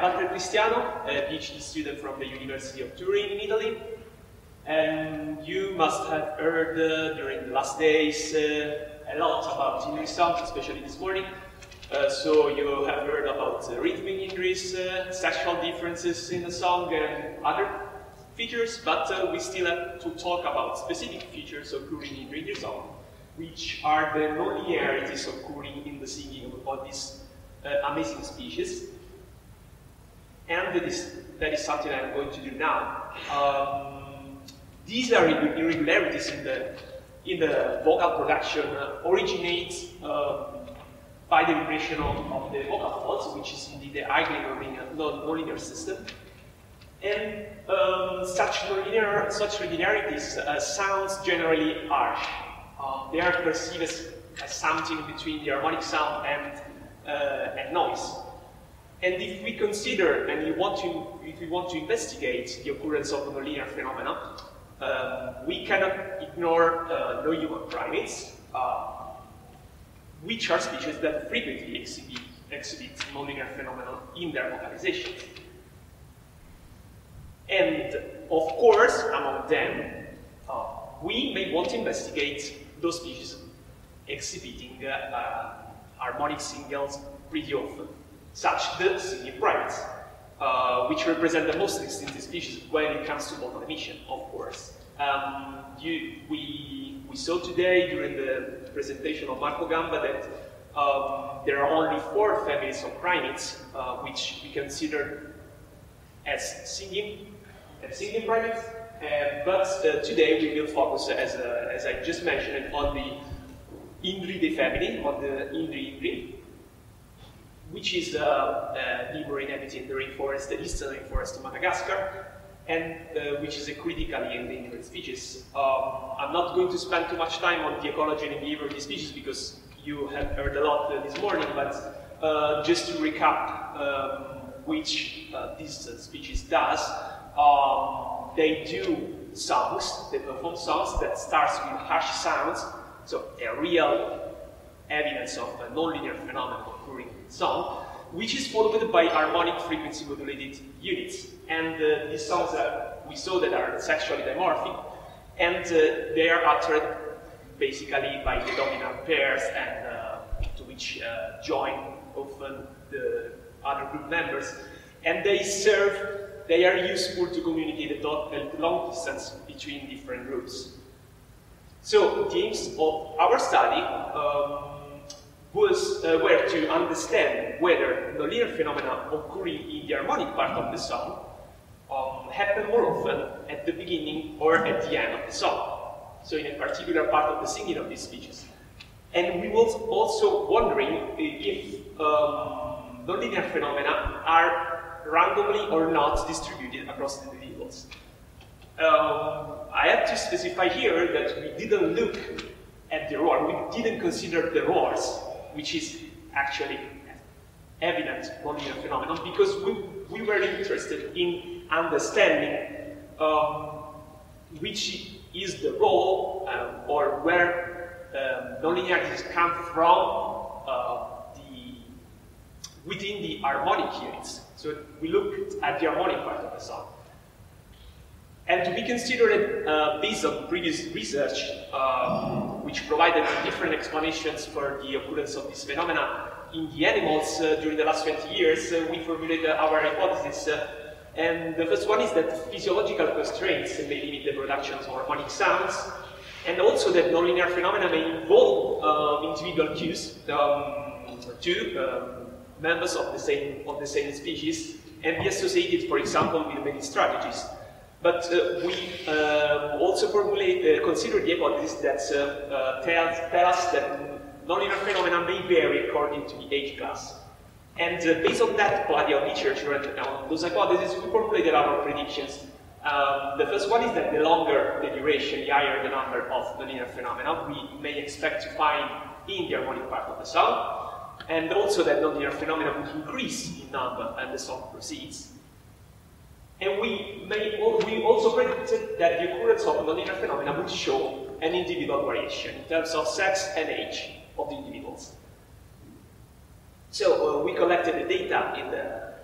am Walter Cristiano, a PhD student from the University of Turin in Italy. And you must have heard uh, during the last days uh, a lot about indri songs, especially this morning. Uh, so you have heard about rhythmic indris, uh, sexual differences in the song, and other features, but uh, we still have to talk about specific features occurring in radio song, which are the non-linearities occurring in the singing of this uh, amazing species. And that is, that is something I'm going to do now. Um, these are irregularities in the, in the vocal production uh, originate um, by the vibration of, of the vocal folds, which is indeed the Eigen nonlinear system. And um, such nonlinear, such linearities uh, sounds generally harsh. Uh, they are perceived as, as, something between the harmonic sound and, uh, and noise. And if we consider and you want to, if we want to investigate the occurrence of nonlinear phenomena, um, we cannot ignore uh, no-human primates, uh, which are species that frequently exhibit, exhibit nonlinear phenomena in their vocalization. And of course, among them, uh, we may want to investigate those species exhibiting uh, uh, harmonic signals pretty often, such the singing primates, uh, which represent the most distinctive species when it comes to vocal emission, of course. Um, you, we, we saw today during the presentation of Marco Gamba that um, there are only four families of primates uh, which we consider as singing, as singing primates, uh, but uh, today we will focus, as, uh, as I just mentioned, on the Indridae family, on the Indri which is uh, uh, the inhabiting the rainforest, the eastern rainforest of Madagascar, and uh, which is a critically endangered species. Um, I'm not going to spend too much time on the ecology and behavior of the species because you have heard a lot uh, this morning, but uh, just to recap um, which uh, this species does, um, they do songs, they perform songs that starts with harsh sounds, so a real evidence of a nonlinear phenomenon song, which is followed by harmonic frequency modulated units. And uh, these songs that we saw that are sexually dimorphic, and uh, they are uttered basically by the dominant pairs and uh, to which uh, join often the other group members. And they serve, they are useful to communicate the long distance between different groups. So the aims of our study um, was uh, were to understand whether the linear phenomena occurring in the harmonic part of the song um, happen more often at the beginning or at the end of the song, so in a particular part of the singing of these speeches. And we were also wondering if um, nonlinear phenomena are randomly or not distributed across the individuals. Um, I have to specify here that we didn't look at the roar, we didn't consider the roars which is actually evident nonlinear phenomenon, because we, we were interested in understanding um, which is the role um, or where um, nonlinearities come from uh, the, within the harmonic units. So we looked at the harmonic part of the song. And to be considered uh, based on previous research, um, which provided different explanations for the occurrence of this phenomena in the animals uh, during the last 20 years, uh, we formulated our hypothesis. Uh, and the first one is that physiological constraints may limit the production of harmonic sounds, and also that nonlinear phenomena may involve uh, individual cues um, to um, members of the same of the same species and be associated, for example, with many strategies. But uh, we uh, also formulate, uh, consider the hypothesis that uh, uh, tells, tell us that nonlinear phenomena may vary according to the age class. And uh, based on that body of literature and on those hypotheses, we formulated our predictions. Um, the first one is that the longer the duration, the higher the number of nonlinear phenomena we may expect to find in the harmonic part of the song, and also that nonlinear phenomena would increase in number as the song proceeds. And we, may, we also predicted that the occurrence of nonlinear phenomena would show an individual variation in terms of sex and age of the individuals. So uh, we collected the data in the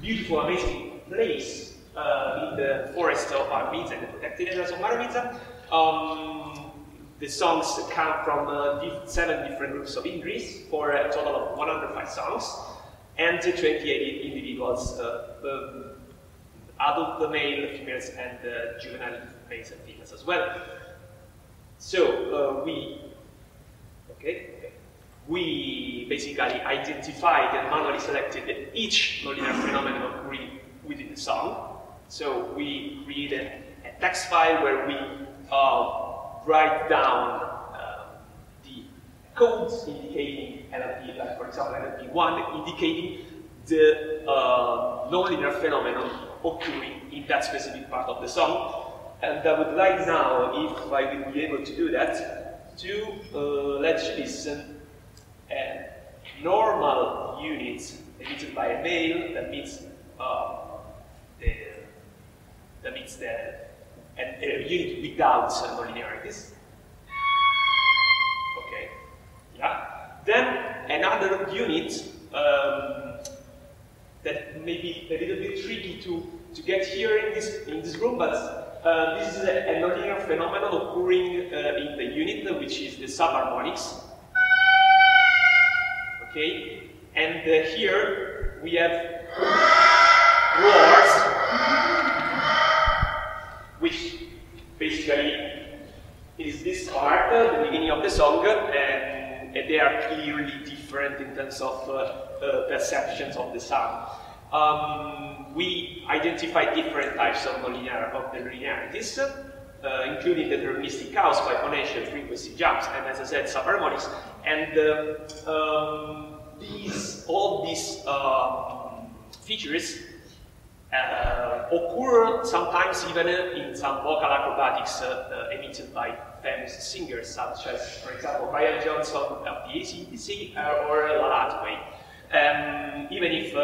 beautiful, amazing place uh, in the forest of Armizza, in the protected areas of Maromizaha. Um, the songs come from uh, seven different groups of Greece for a total of 105 songs and 28 individuals, uh, um, adult male, females, and uh, juvenile males and females as well. So uh, we, okay, we basically identified and manually selected each nonlinear phenomenon within the song. So we created a text file where we uh, write down uh, the codes indicating NLP, like for example NLP1 indicating the uh, nonlinear phenomenon occurring in that specific part of the song. And I would like now, if I will be able to do that, to uh, let you listen a normal unit emitted by a male that means uh, the that means the and a unit without nonlinearities. Okay, yeah. Then another unit um, that may be a little bit tricky to, to get here in this in this room, but uh, this is a, nonlinear phenomenon occurring uh, in the unit, which is the subharmonics. Okay, and uh, here we have roars, which basically is this part, uh, the beginning of the song, and, and, they are clearly different in terms of uh, uh, perceptions of the sound. Um, we identify different types of nonlinear of the uh, including deterministic chaos by exponential frequency jumps, and as I said, subharmonics. And uh, um, these, all these um, features uh, occur sometimes even in some vocal acrobatics uh, emitted by famous singers, such as, for example, Brian Johnson of the AC/DC uh, or Lalah Hathaway. Um, even if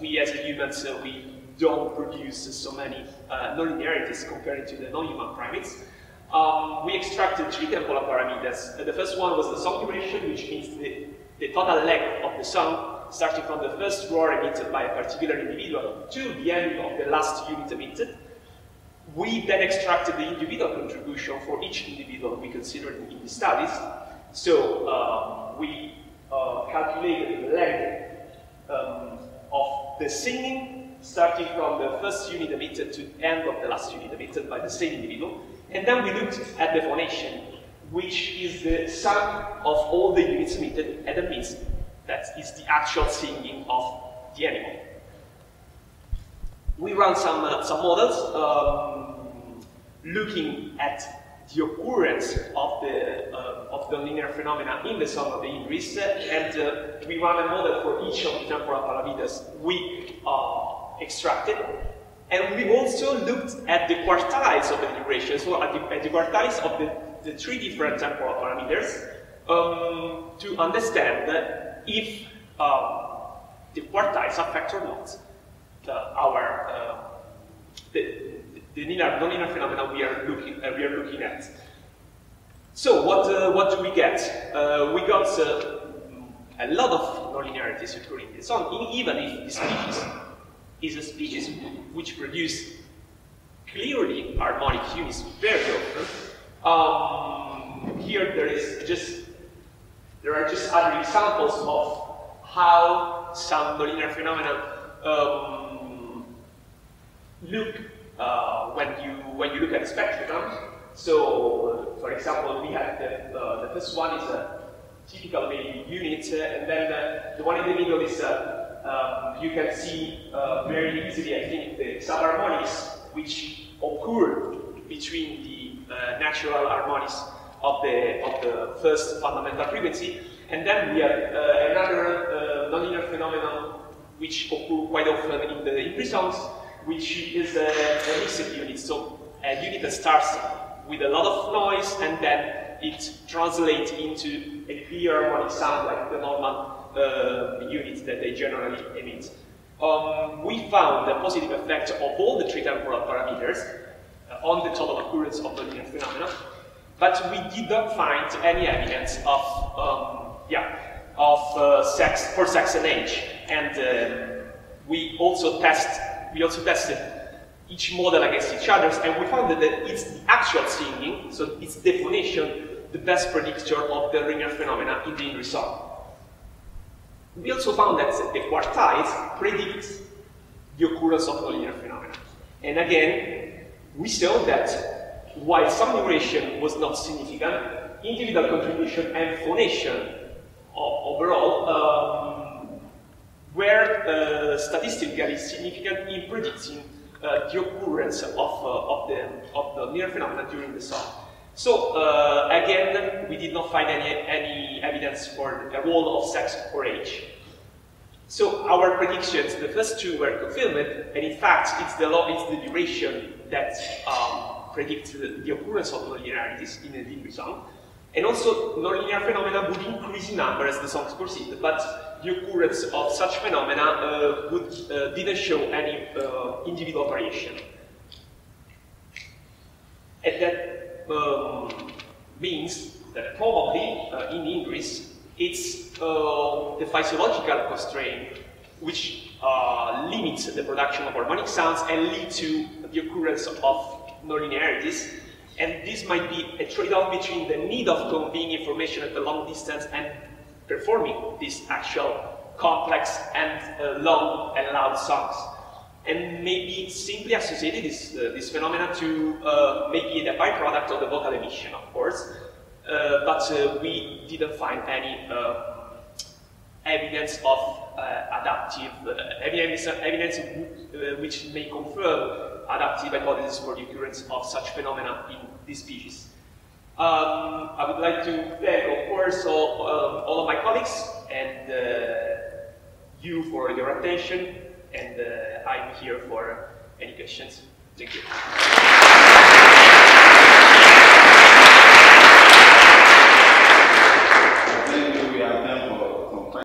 we as humans, we don't produce so many uh, nonlinearities compared to the non-human primates. Um, we extracted three temporal parameters. Uh, the first one was the song duration, which means the, the total length of the song, starting from the first roar emitted by a particular individual to the end of the last unit emitted. We then extracted the individual contribution for each individual we considered in the studies. So um, we uh, calculated the length um, of the singing starting from the first unit emitted to the end of the last unit emitted by the same individual. And then we looked at the phonation, which is the sum of all the units emitted, at that means that is the actual singing of the animal. We run some, uh, some models um, looking at the occurrence of the, uh, of the linear phenomena in the song of the Indris, and uh, we run a model for each of the temporal parameters we uh, extracted. And we also looked at the quartiles of the integration, so at the, at the quartiles of the, the, three different temporal parameters um, to understand if um, the quartiles are affect or not the, our uh, the, the nonlinear phenomena we are looking uh, we are looking at. So what uh, what do we get? Uh, we got uh, a lot of nonlinearities occurring song, even if the species is a species which produces clearly harmonic units very often. Um, here there is just there are just other examples of how some nonlinear phenomena um, look uh, when you when you look at the spectrum. So, uh, for example, we have the, uh, the first one is a typical maybe unit, uh, and then uh, the one in the middle is um, you can see very easily, I think, the subharmonics which occur between the natural harmonics of the of the first fundamental frequency, and then we have another nonlinear phenomenon which occur quite often in the imprisons, which is a, a unit. So a unit that starts with a lot of noise and then it translates into a clear harmonic sound like the normal uh, units that they generally emit. Um, we found a positive effect of all the three temporal parameters uh, on the total occurrence of the linear phenomena, but we did not find any evidence of, um, yeah, of uh, sex for sex and age. And uh, we also test, we also tested each model against each other, and we found that it's the actual singing, so it's the phonation, the best predictor of the linear phenomena in the end result. We also found that the quartiles predicts the occurrence of nonlinear phenomena. And again, we saw that while some duration was not significant, individual contribution and phonation overall um, were uh, statistically significant in predicting uh, the occurrence of, uh, of, the, of the phenomena during the sun. So uh, again, we did not find any, any evidence for the role of sex or age. So our predictions, the first two were confirmed, and in fact, it's the law, it's the duration that um, predicts the, the, occurrence of nonlinearities in a dim zone. And also, nonlinear phenomena would increase in number as the songs proceed, but the occurrence of such phenomena uh, would, uh, didn't show any uh, individual variation. And that um, means that probably uh, in English, it's uh, the physiological constraint which uh, limits the production of harmonic sounds and lead to the occurrence of nonlinearities. And this might be a trade-off between the need of conveying information at a long distance and performing these actual complex and uh, long and loud songs. And maybe simply associated this, uh, this phenomena to uh, maybe the byproduct of the vocal emission, of course, uh, but uh, we didn't find any uh, evidence of adaptive, evidence, evidence which may confirm adaptive hypothesis for the occurrence of such phenomena in this species. Um, I would like to thank, of course, all, um, all of my colleagues and uh, you for your attention, and uh, I'm here for any questions. Thank you.